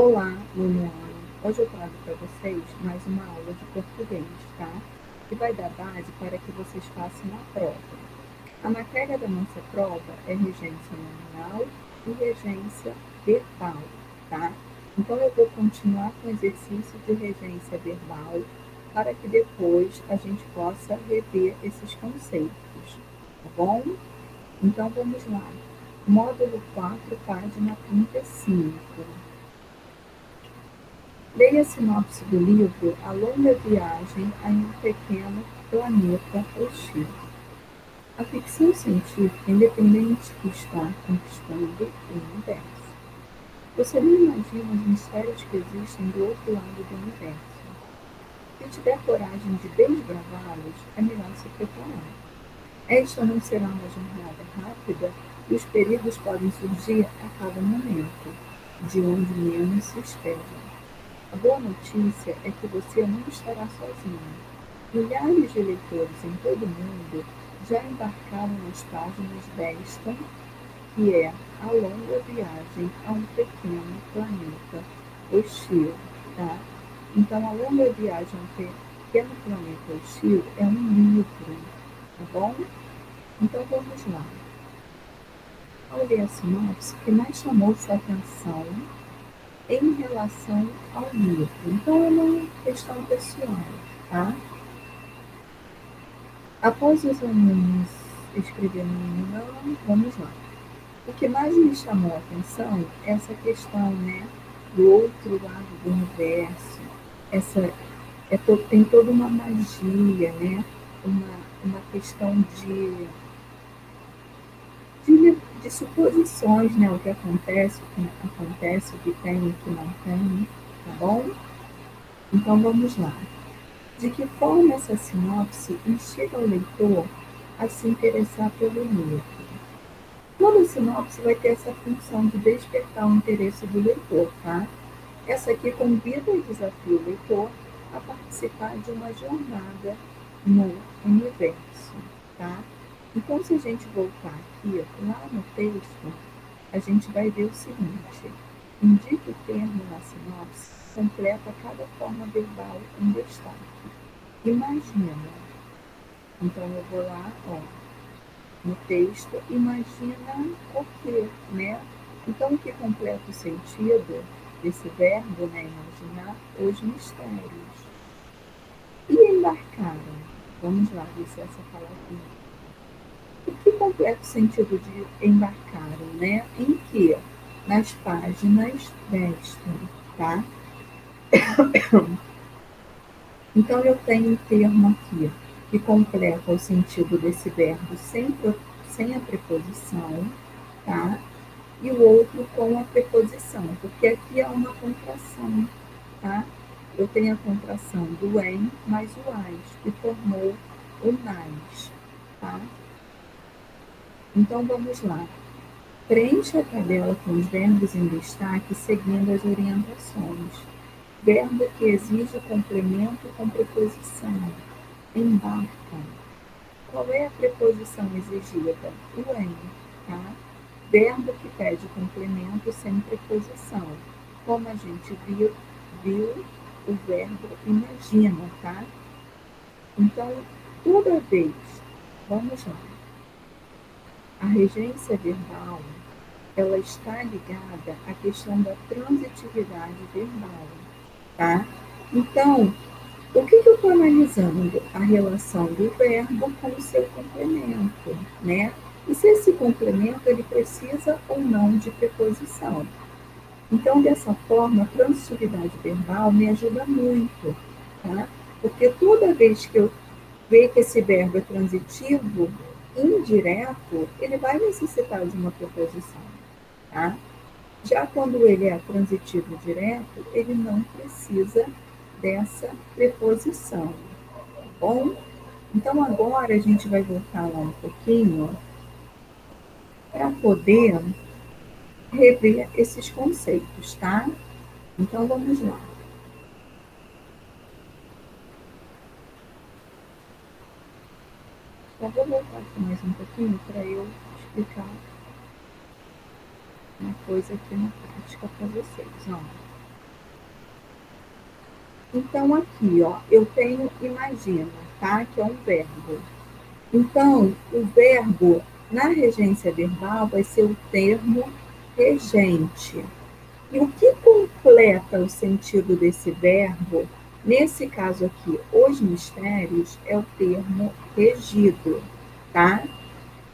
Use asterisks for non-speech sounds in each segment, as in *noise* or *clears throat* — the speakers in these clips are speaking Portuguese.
Olá, nono ano. Hoje eu trago para vocês mais uma aula de português, tá? Que vai dar base para que vocês façam a prova. A matéria da nossa prova é regência nominal e regência verbal, tá? Então eu vou continuar com o exercício de regência verbal para que depois a gente possa rever esses conceitos, tá bom? Então vamos lá. Módulo 4, página 35. Leia a sinopse do livro A Longa Viagem a um Pequeno Planeta Hostil. A ficção científica independente que está conquistando o universo. Você não imagina os mistérios que existem do outro lado do universo. Se tiver coragem de desbravá-los, é melhor se preparar. Esta não será uma jornada rápida e os perigos podem surgir a cada momento, de onde menos se espera. A boa notícia é que você não estará sozinho. Milhares de leitores em todo o mundo já embarcaram nas páginas desta, que é A Longa Viagem a um Pequeno Planeta Hostil. Tá? Então, A Longa Viagem a um Pequeno Planeta Hostil é um livro, tá bom? Então, vamos lá. Ao ler a sinopse, o que mais chamou sua atenção em relação ao livro. Então, é uma questão pessoal, tá? Após os alunos escreverem não, vamos lá. O que mais me chamou a atenção é essa questão, né, do outro lado do universo. Essa é to, tem toda uma magia, né? Uma, uma questão de de suposições, né? O que acontece, o que acontece, o que tem, o que não tem, tá bom? Então vamos lá. De que forma essa sinopse instiga o leitor a se interessar pelo livro? Toda sinopse vai ter essa função de despertar o interesse do leitor, tá? Essa aqui convida e desafia o leitor a participar de uma jornada no universo, tá? Então, se a gente voltar aqui, lá no texto, a gente vai ver o seguinte: indique o termo na sinopse, completa cada forma verbal em destaque. Imagina. Então, eu vou lá, ó, no texto, imagina o quê, né? Então, o que completa o sentido desse verbo, né, imaginar, os mistérios. E embarcaram. Vamos lá ver se essa palavrinha o que completa o sentido de embarcaram, né? Em que? Nas páginas desta, tá? Então, eu tenho um termo aqui que completa o sentido desse verbo sem, sem a preposição, tá? E o outro com a preposição, porque aqui é uma contração, tá? Eu tenho a contração do em mais o as, que formou o mais, tá? Então vamos lá. Preencha a tabela com os verbos em destaque seguindo as orientações. Verbo que exige complemento com preposição. Embarca. Qual é a preposição exigida? O em, tá? Verbo que pede complemento sem preposição. Como a gente viu, viu o verbo imagina, tá? Então, toda vez, vamos lá. A regência verbal, ela está ligada à questão da transitividade verbal, tá? Então, o que, que eu estou analisando? A relação do verbo com o seu complemento, né? E se esse complemento ele precisa ou não de preposição. Então, dessa forma, a transitividade verbal me ajuda muito, tá? Porque toda vez que eu ver que esse verbo é transitivo, indireto, ele vai necessitar de uma preposição, tá? Já quando ele é transitivo direto, ele não precisa dessa preposição, tá bom? Então agora a gente vai voltar lá um pouquinho para poder rever esses conceitos, tá? Então vamos lá. Só vou voltar aqui mais um pouquinho para eu explicar uma coisa aqui na prática para vocês. Ó. Então, aqui, ó, eu tenho imagina, tá? Que é um verbo. Então, o verbo na regência verbal vai ser o termo regente. E o que completa o sentido desse verbo, nesse caso aqui, os mistérios, é o termo regido, tá?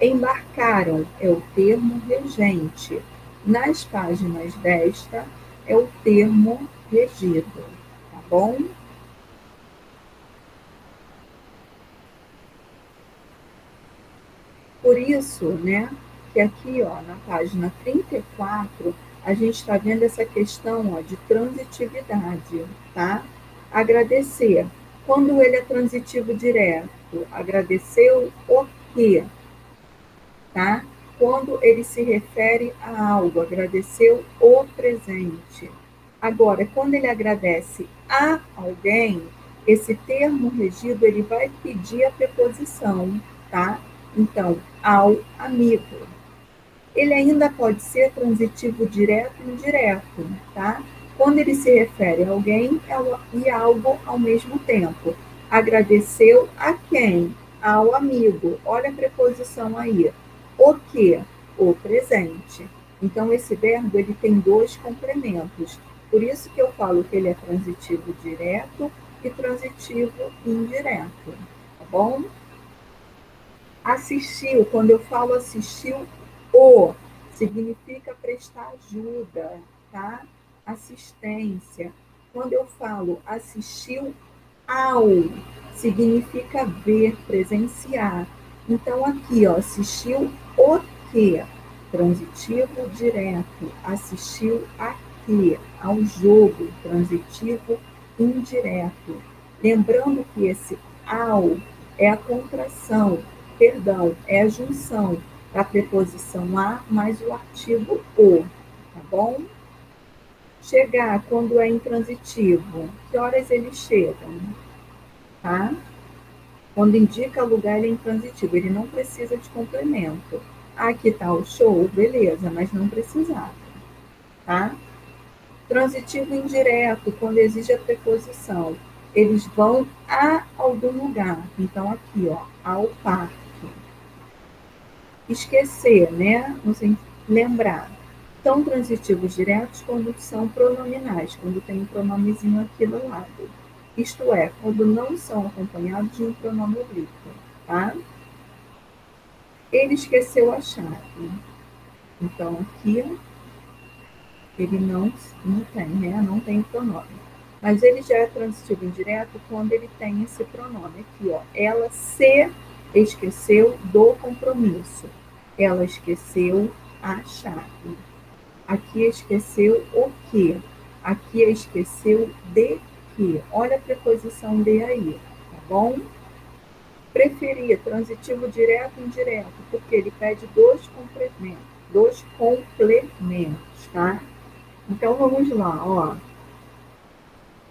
Embarcaram é o termo regente. Nas páginas desta é o termo regido, tá bom? Por isso, né, que aqui, ó, na página 34, a gente está vendo essa questão ó, de transitividade, tá? Agradecer. Quando ele é transitivo direto, agradeceu o quê? Tá? Quando ele se refere a algo, agradeceu o presente. Agora, quando ele agradece a alguém, esse termo regido ele vai pedir a preposição, tá? Então, ao amigo. Ele ainda pode ser transitivo direto e indireto, tá? Quando ele se refere a alguém e algo ao mesmo tempo. Agradeceu a quem? Ao amigo. Olha a preposição aí. O que? O presente. Então, esse verbo ele tem dois complementos. Por isso que eu falo que ele é transitivo direto e transitivo indireto. Tá bom? Assistiu, quando eu falo assistiu, o significa prestar ajuda, tá? Assistência. Quando eu falo assistiu ao, significa ver, presenciar. Então, aqui, ó, assistiu o quê? Transitivo direto. Assistiu a quê? Ao jogo. Transitivo indireto. Lembrando que esse ao é a contração perdão, é a junção da preposição a mais o artigo o, tá bom? Chegar quando é intransitivo, que horas eles chegam, tá? Quando indica lugar, ele é intransitivo, ele não precisa de complemento. Aqui tá o show, beleza, mas não precisava, tá? Transitivo indireto, quando exige a preposição. Eles vão a algum lugar. Então, aqui, ó, ao parque esquecer, né? lembrar. São transitivos diretos quando são pronominais, quando tem um pronomezinho aqui do lado. Isto é, quando não são acompanhados de um pronome oblíquo, tá? Ele esqueceu a chave. Então, aqui ele não, não tem, né? Não tem pronome. Mas ele já é transitivo indireto quando ele tem esse pronome aqui, ó. Ela se esqueceu do compromisso. Ela esqueceu a chave. Aqui esqueceu o quê? Aqui esqueceu de quê? Olha a preposição de aí, tá bom? Preferia transitivo direto e indireto, porque ele pede dois complementos, dois complementos, tá? Então vamos lá, ó.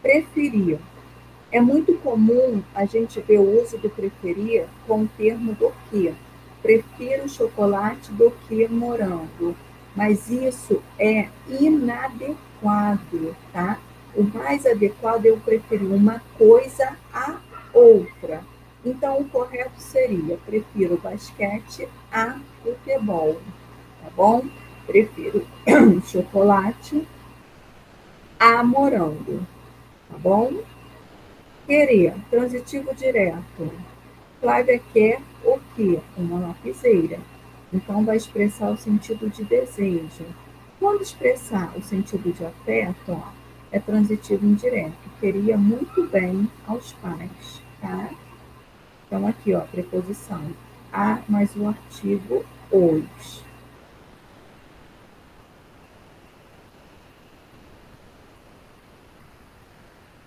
Preferia. É muito comum a gente ver o uso do preferir com o termo do que prefiro chocolate do que morango. Mas isso é inadequado, tá? O mais adequado é eu preferir uma coisa a outra. Então, o correto seria: prefiro basquete a futebol, tá bom? Prefiro *clears throat* chocolate a morango, tá bom? Querer, transitivo direto. Flávia quer o que? Uma lapiseira. Então, vai expressar o sentido de desejo. Quando expressar o sentido de afeto, ó, é transitivo indireto. Queria muito bem aos pais, tá? Então, aqui, ó, preposição a mais o artigo os.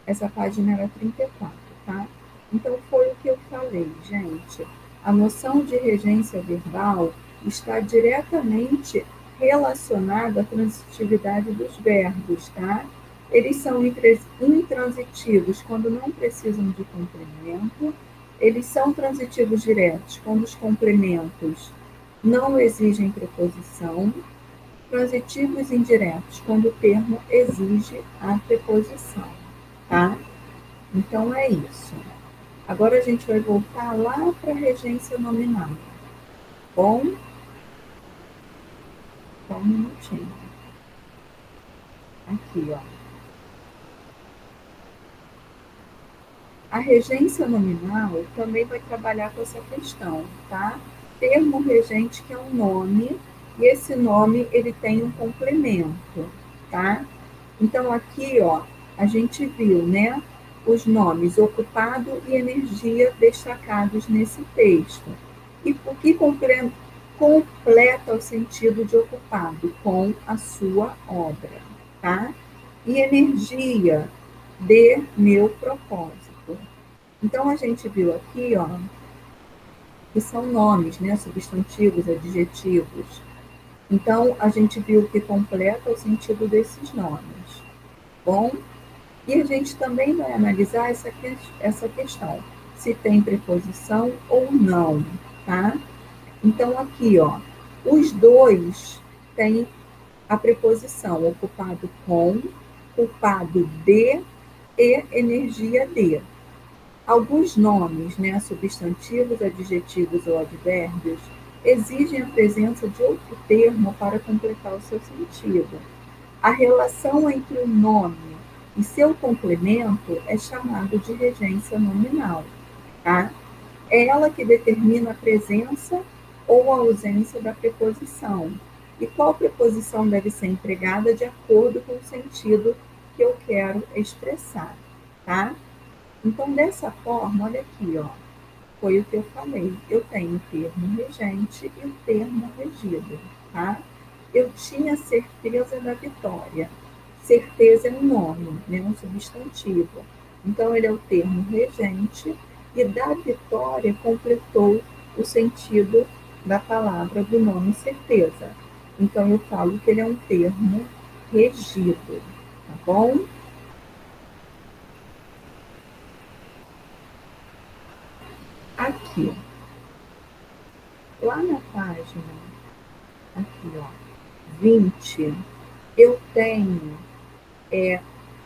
Essa página era 34, tá? Então, foi o que eu falei, gente. A noção de regência verbal está diretamente relacionada à transitividade dos verbos, tá? Eles são intransitivos quando não precisam de complemento, eles são transitivos diretos quando os complementos não exigem preposição, transitivos indiretos quando o termo exige a preposição, tá? Então é isso. Agora a gente vai voltar lá para a regência nominal. Bom? Só um minutinho. Aqui, ó. A regência nominal também vai trabalhar com essa questão, tá? Termo regente que é um nome, e esse nome ele tem um complemento, tá? Então aqui, ó, a gente viu, né, os nomes ocupado e energia destacados nesse texto. E o que completa o sentido de ocupado com a sua obra, tá? E energia de meu propósito. Então, a gente viu aqui, ó, que são nomes, né, substantivos, adjetivos. Então, a gente viu que completa o sentido desses nomes. Bom, e a gente também vai analisar essa, essa questão, se tem preposição ou não, tá? Então, aqui, ó, os dois têm a preposição ocupado com, ocupado de e energia de. Alguns nomes, né, substantivos, adjetivos ou advérbios, exigem a presença de outro termo para completar o seu sentido. A relação entre o nome e seu complemento é chamado de regência nominal. Tá? É ela que determina a presença ou a ausência da preposição. E qual preposição deve ser empregada de acordo com o sentido que eu quero expressar. Tá? Então, dessa forma, olha aqui, ó, foi o que eu falei. Eu tenho o termo regente e o termo regido, tá? Eu tinha certeza da vitória. Certeza é um nome, né, um substantivo. Então, ele é o termo regente e da vitória completou o sentido da palavra do nome certeza. Então, eu falo que ele é um termo regido, tá bom? aqui. Lá na página, aqui, ó, 20, eu tenho é,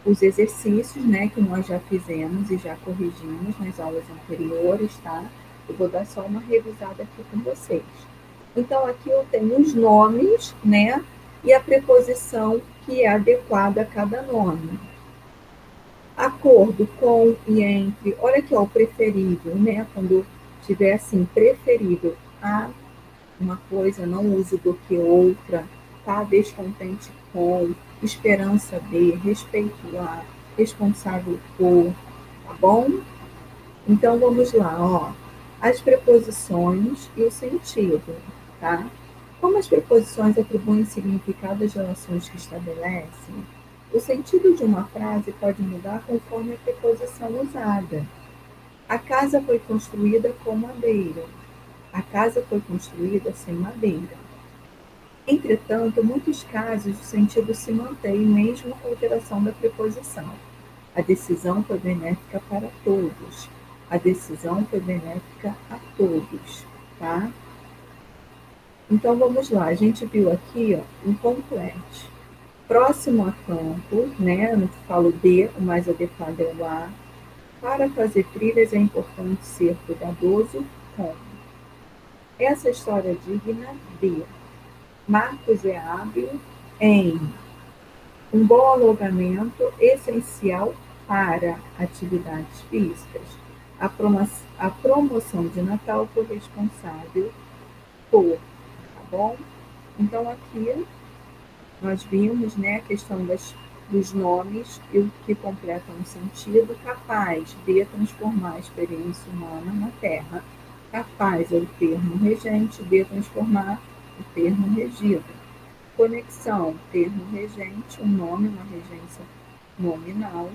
os exercícios, né, que nós já fizemos e já corrigimos nas aulas anteriores, tá? Eu vou dar só uma revisada aqui com vocês. Então, aqui eu tenho os nomes, né, e a preposição que é adequada a cada nome acordo com e entre, olha aqui, ó, o preferível, né? Quando tiver assim, preferível a uma coisa, não uso do que outra, tá descontente com, esperança de, respeito a, responsável por, tá bom? Então vamos lá, ó. As preposições e o sentido, tá? Como as preposições atribuem significado às relações que estabelecem, o sentido de uma frase pode mudar conforme a preposição usada. A casa foi construída com madeira. A casa foi construída sem madeira. Entretanto, em muitos casos, o sentido se mantém mesmo com a alteração da preposição. A decisão foi benéfica para todos. A decisão foi benéfica a todos, tá? Então vamos lá, a gente viu aqui ó, um complete próximo a campo, né? Eu falo de, o mais adequado é o A. Para fazer trilhas é importante ser cuidadoso com. Essa história é digna de. Marcos é hábil em um bom alongamento essencial para atividades físicas. A, a promoção de Natal foi responsável por, tá bom? Então aqui nós vimos né, a questão das, dos nomes e o que completam um sentido capaz de transformar a experiência humana na Terra. Capaz é o termo regente de transformar o termo regido. Conexão, termo regente, um nome, uma regência nominal,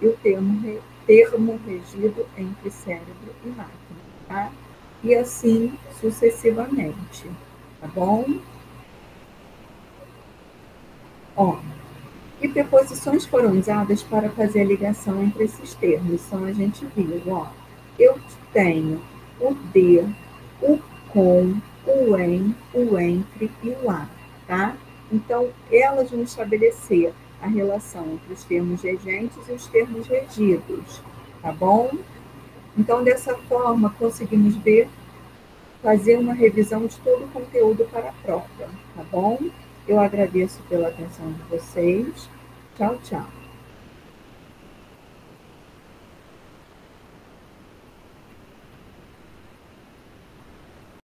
e o termo, termo regido entre cérebro e máquina. Tá? E assim sucessivamente. Tá bom? Ó, e preposições foram usadas para fazer a ligação entre esses termos? São a gente viu, ó. Eu tenho o de, o com, o em, o entre e o a, tá? Então, elas vão estabelecer a relação entre os termos regentes e os termos regidos. tá bom? Então, dessa forma, conseguimos ver, fazer uma revisão de todo o conteúdo para a prova, tá bom? Eu agradeço pela atenção de vocês. Tchau, tchau.